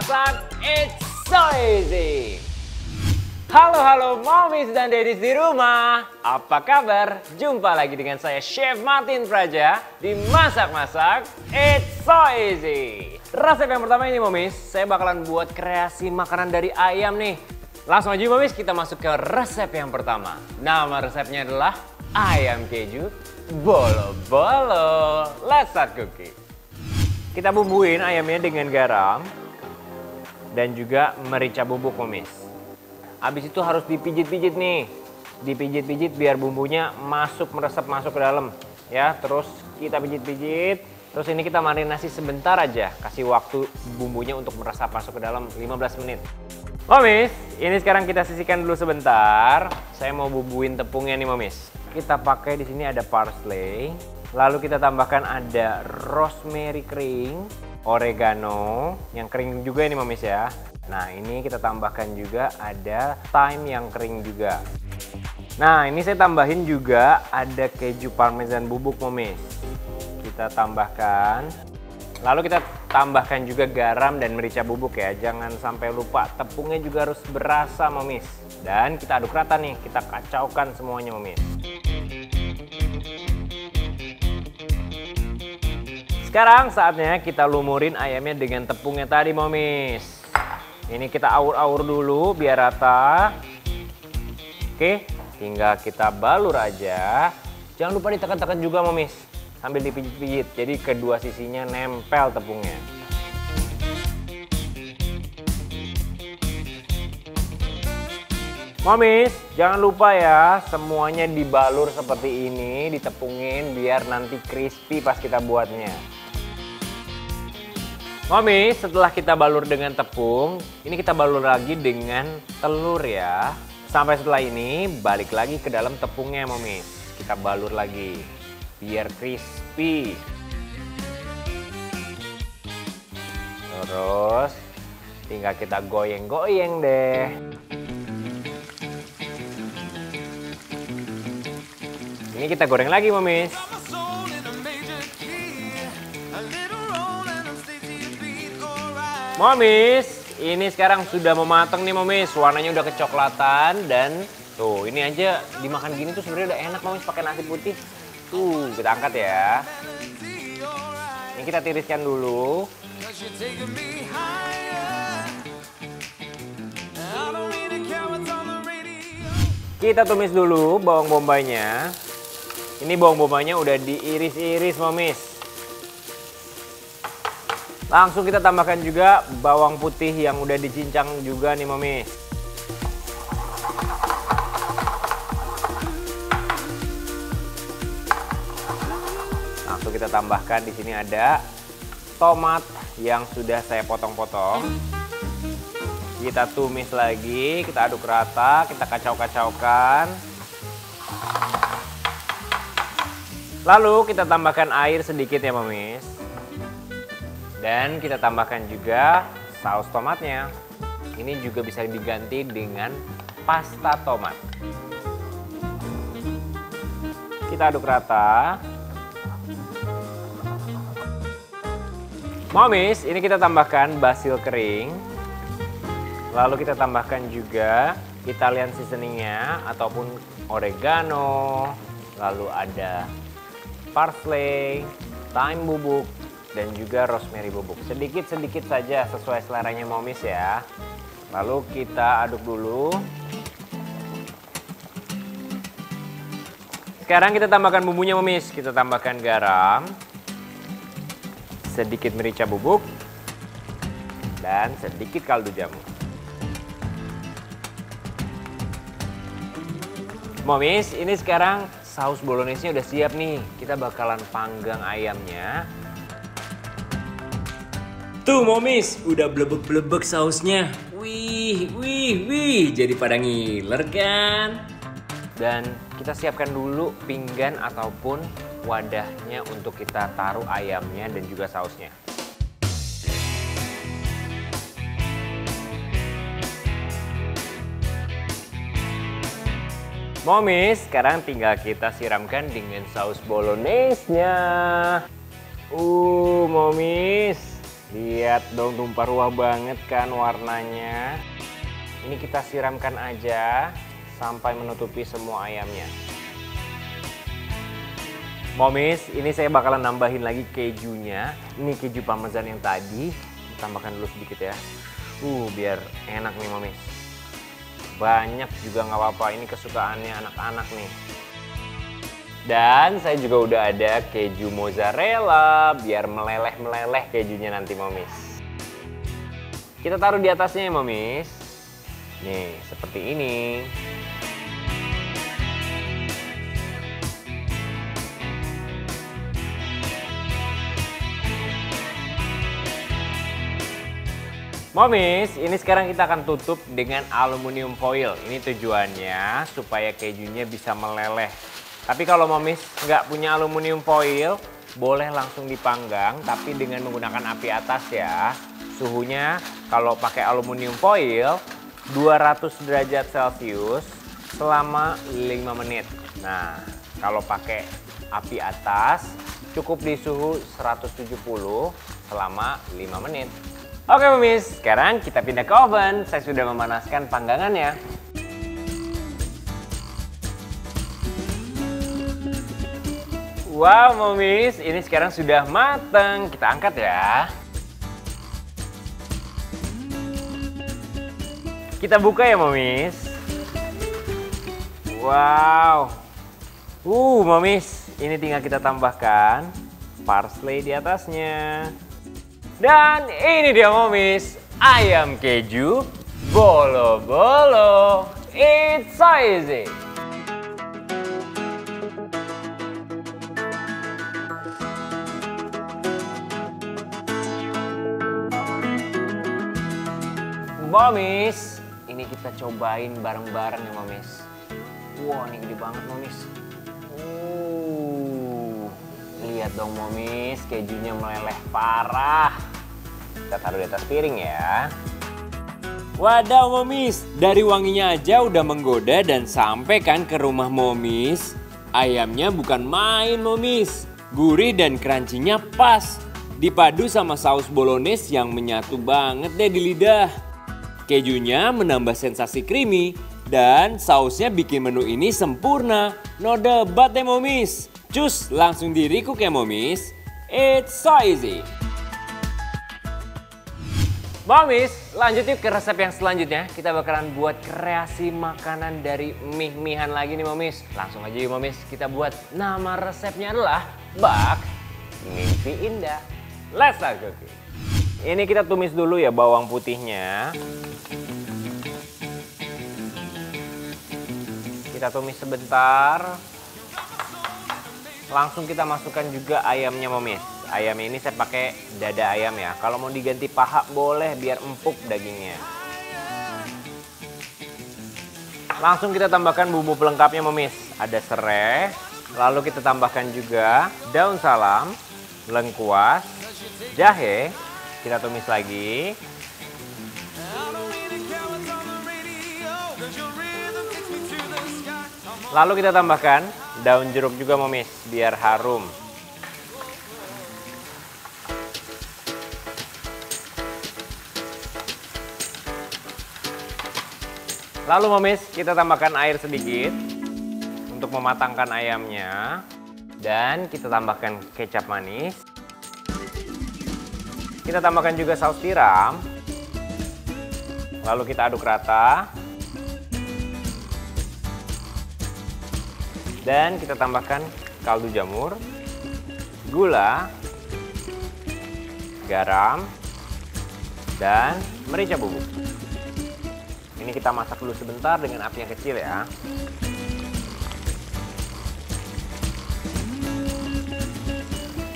masak-masak, it's so easy. Halo halo momis dan dedis di rumah. Apa kabar? Jumpa lagi dengan saya Chef Martin Praja di Masak-masak It's So Easy. Resep yang pertama ini momis, saya bakalan buat kreasi makanan dari ayam nih. Langsung aja momis kita masuk ke resep yang pertama. Nama resepnya adalah ayam keju bolo-bolo. Let's start cooking. Kita bumbuin ayamnya dengan garam dan juga merica bubuk momis. Habis itu harus dipijit-pijit nih. Dipijit-pijit biar bumbunya masuk meresap masuk ke dalam. Ya, terus kita pijit-pijit. Terus ini kita marinasi sebentar aja. Kasih waktu bumbunya untuk meresap masuk ke dalam 15 menit. Momis, ini sekarang kita sisihkan dulu sebentar. Saya mau bumbuin tepungnya nih Momis. Kita pakai di sini ada parsley. Lalu kita tambahkan ada rosemary kering, oregano, yang kering juga ini Momis ya. Nah ini kita tambahkan juga ada thyme yang kering juga. Nah ini saya tambahin juga ada keju parmesan bubuk momis. Kita tambahkan. Lalu kita tambahkan juga garam dan merica bubuk ya. Jangan sampai lupa tepungnya juga harus berasa momis. Dan kita aduk rata nih, kita kacaukan semuanya momis. Sekarang saatnya kita lumurin ayamnya dengan tepungnya tadi momis. Ini kita aur-aur dulu biar rata. Oke, tinggal kita balur aja. Jangan lupa ditekan-tekan juga momis. Sambil dipijit-pijit. Jadi kedua sisinya nempel tepungnya. Momis, jangan lupa ya semuanya dibalur seperti ini, ditepungin biar nanti crispy pas kita buatnya. Mami, setelah kita balur dengan tepung, ini kita balur lagi dengan telur ya. Sampai setelah ini balik lagi ke dalam tepungnya Mami. Kita balur lagi biar crispy. Terus tinggal kita goyeng-goyeng deh. Ini kita goreng lagi Momis. Momis, ini sekarang sudah mematang nih Momis. Warnanya udah kecoklatan dan tuh ini aja dimakan gini tuh sebenarnya udah enak Momis pakai nasi putih. Tuh, kita angkat ya. Ini kita tiriskan dulu. Kita tumis dulu bawang bombaynya. Ini bawang bombaynya udah diiris-iris Momis. Langsung kita tambahkan juga bawang putih yang udah dicincang juga nih Mami. Langsung kita tambahkan di sini ada tomat yang sudah saya potong-potong. Kita tumis lagi, kita aduk rata, kita kacau-kacaukan. Lalu kita tambahkan air sedikit ya Mamis. Dan kita tambahkan juga saus tomatnya. Ini juga bisa diganti dengan pasta tomat. Kita aduk rata. Momis, ini kita tambahkan basil kering. Lalu kita tambahkan juga Italian seasoningnya ataupun oregano. Lalu ada parsley, thyme bubuk, dan juga rosemary bubuk. Sedikit-sedikit saja sesuai seleranya momis ya. Lalu kita aduk dulu. Sekarang kita tambahkan bumbunya momis. Kita tambahkan garam. Sedikit merica bubuk. Dan sedikit kaldu jamur. Momis, ini sekarang saus bolognese udah siap nih. Kita bakalan panggang ayamnya Tuh momis, udah blebek-blebek sausnya. Wih, wih, wih, jadi pada ngiler kan? Dan kita siapkan dulu pinggan ataupun wadahnya untuk kita taruh ayamnya dan juga sausnya. Momis, sekarang tinggal kita siramkan dengan saus bolognese-nya. Uh, momis. Lihat dong tumpah ruah banget kan warnanya. Ini kita siramkan aja sampai menutupi semua ayamnya. Momis, ini saya bakalan nambahin lagi kejunya. Ini keju parmesan yang tadi, tambahkan dulu sedikit ya. Uh, biar enak nih momis. Banyak juga nggak apa-apa, ini kesukaannya anak-anak nih. Dan saya juga udah ada keju mozzarella biar meleleh-meleleh kejunya nanti momis. Kita taruh di atasnya ya momis. Nih, seperti ini. Momis, ini sekarang kita akan tutup dengan aluminium foil. Ini tujuannya supaya kejunya bisa meleleh tapi kalau momis nggak punya aluminium foil, boleh langsung dipanggang, tapi dengan menggunakan api atas ya. Suhunya kalau pakai aluminium foil 200 derajat celcius selama 5 menit. Nah, kalau pakai api atas cukup di suhu 170 selama 5 menit. Oke Momis, sekarang kita pindah ke oven. Saya sudah memanaskan panggangannya. Wow, momis, ini sekarang sudah matang. Kita angkat ya. Kita buka ya, momis. Wow. Uh, momis, ini tinggal kita tambahkan parsley di atasnya. Dan ini dia, momis, ayam keju bolo-bolo. It's so easy. Momis, ini kita cobain bareng-bareng ya Momis. Wah, ini gede banget Momis. Uh, lihat dong Momis, kejunya meleleh parah. Kita taruh di atas piring ya. Wadaw Momis, dari wanginya aja udah menggoda dan sampai kan ke rumah Momis. Ayamnya bukan main Momis, gurih dan crunchy-nya pas. Dipadu sama saus bolognese yang menyatu banget deh di lidah. Kejunya menambah sensasi creamy dan sausnya bikin menu ini sempurna. No debat deh momis. Cus, langsung di recook ya momis. It's so easy. Momis, lanjut yuk ke resep yang selanjutnya. Kita bakalan buat kreasi makanan dari mie-mihan lagi nih momis. Langsung aja yuk momis, kita buat nama resepnya adalah Bak Mimpi Indah. Let's start cooking. Ini kita tumis dulu ya bawang putihnya. Kita tumis sebentar. Langsung kita masukkan juga ayamnya momis. Ayam ini saya pakai dada ayam ya. Kalau mau diganti paha boleh biar empuk dagingnya. Langsung kita tambahkan bumbu pelengkapnya momis. Ada serai, lalu kita tambahkan juga daun salam, lengkuas, jahe, kita tumis lagi. Lalu kita tambahkan daun jeruk juga momis biar harum. Lalu momis kita tambahkan air sedikit untuk mematangkan ayamnya. Dan kita tambahkan kecap manis. Kita tambahkan juga saus tiram. Lalu kita aduk rata. Dan kita tambahkan kaldu jamur, gula, garam, dan merica bubuk. Ini kita masak dulu sebentar dengan api yang kecil ya.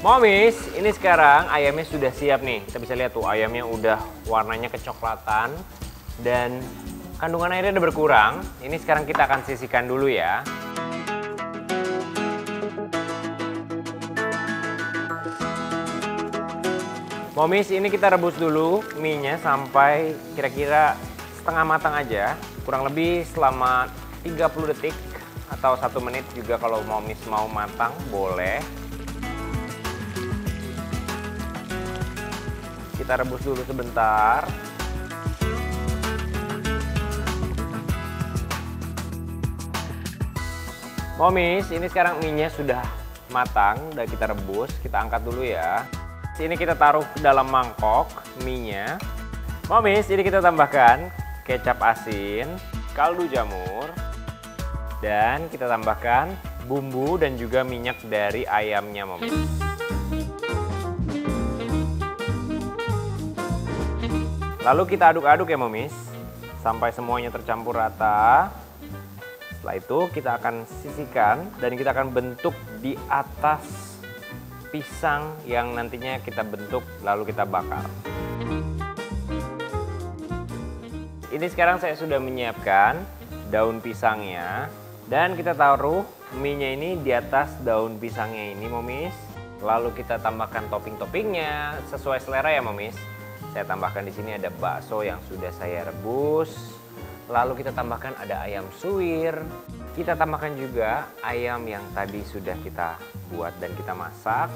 Momis, ini sekarang ayamnya sudah siap nih. Kita bisa lihat tuh ayamnya udah warnanya kecoklatan dan kandungan airnya udah berkurang. Ini sekarang kita akan sisihkan dulu ya. Momis, ini kita rebus dulu mie-nya sampai kira-kira setengah matang aja. Kurang lebih selama 30 detik atau satu menit juga kalau momis mau matang boleh. Kita rebus dulu sebentar. Momis, ini sekarang mie-nya sudah matang, udah kita rebus. Kita angkat dulu ya. Ini kita taruh ke dalam mangkok mie-nya. Momis, ini kita tambahkan kecap asin, kaldu jamur, dan kita tambahkan bumbu dan juga minyak dari ayamnya, Momis. Lalu kita aduk-aduk ya, Momis, sampai semuanya tercampur rata. Setelah itu kita akan sisihkan dan kita akan bentuk di atas pisang yang nantinya kita bentuk lalu kita bakar. Ini sekarang saya sudah menyiapkan daun pisangnya dan kita taruh mie-nya ini di atas daun pisangnya ini momis. Lalu kita tambahkan topping-toppingnya sesuai selera ya momis. Saya tambahkan di sini ada bakso yang sudah saya rebus, Lalu kita tambahkan ada ayam suwir. Kita tambahkan juga ayam yang tadi sudah kita buat dan kita masak.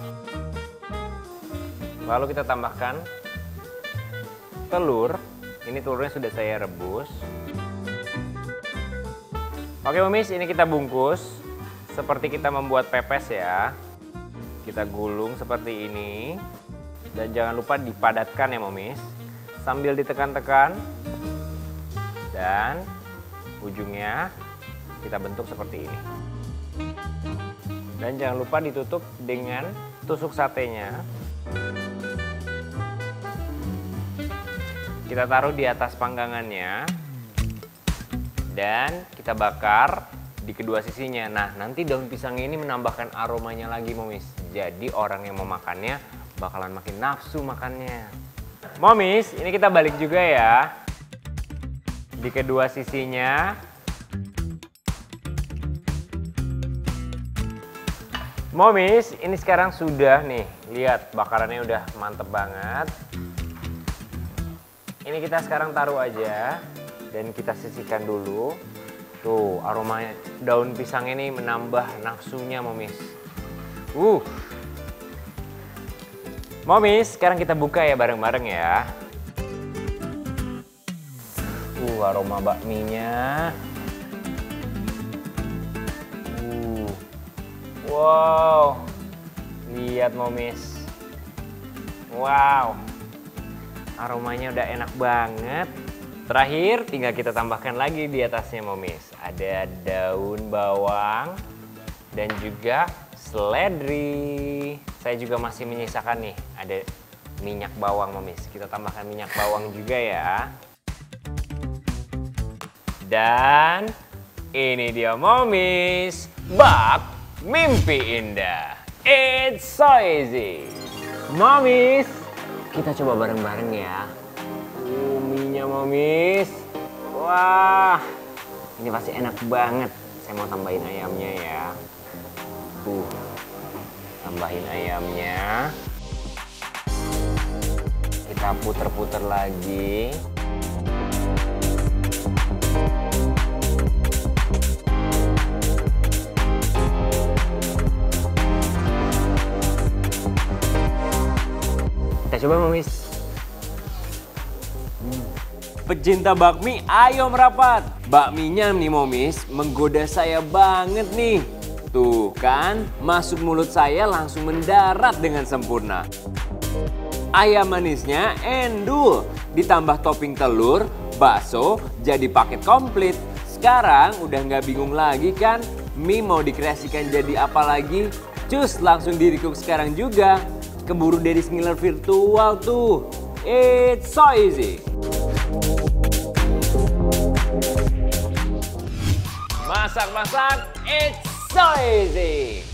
Lalu kita tambahkan telur. Ini telurnya sudah saya rebus. Oke Momis, ini kita bungkus. Seperti kita membuat pepes ya. Kita gulung seperti ini. Dan jangan lupa dipadatkan ya Momis. Sambil ditekan-tekan dan ujungnya kita bentuk seperti ini. Dan jangan lupa ditutup dengan tusuk satenya. Kita taruh di atas panggangannya dan kita bakar di kedua sisinya. Nah, nanti daun pisang ini menambahkan aromanya lagi, Momis. Jadi orang yang mau makannya bakalan makin nafsu makannya. Momis, ini kita balik juga ya di kedua sisinya. Momis, ini sekarang sudah nih, lihat bakarannya udah mantep banget. Ini kita sekarang taruh aja dan kita sisihkan dulu. Tuh, aroma daun pisang ini menambah nafsunya, Momis. Uh. Momis, sekarang kita buka ya bareng-bareng ya. Uh, aroma bakminya. Uh. Wow. Lihat momis. Wow. Aromanya udah enak banget. Terakhir tinggal kita tambahkan lagi di atasnya momis. Ada daun bawang dan juga seledri. Saya juga masih menyisakan nih, ada minyak bawang momis. Kita tambahkan minyak bawang juga ya. Dan ini dia momis bak mimpi indah. It's so easy. Momis, kita coba bareng-bareng ya. Uminya momis. Wah, ini pasti enak banget. Saya mau tambahin ayamnya ya. Tuh, tambahin ayamnya. Kita puter-puter lagi. Kita coba Mamis. Pecinta bakmi, ayo merapat. Bakminya nih Momis, menggoda saya banget nih. Tuh kan, masuk mulut saya langsung mendarat dengan sempurna. Ayam manisnya endul, ditambah topping telur, bakso, jadi paket komplit. Sekarang udah nggak bingung lagi kan, mie mau dikreasikan jadi apa lagi? Cus, langsung dirikuk sekarang juga. Keburu dari Miller virtual tuh. It's so easy. Masak-masak, it's so easy.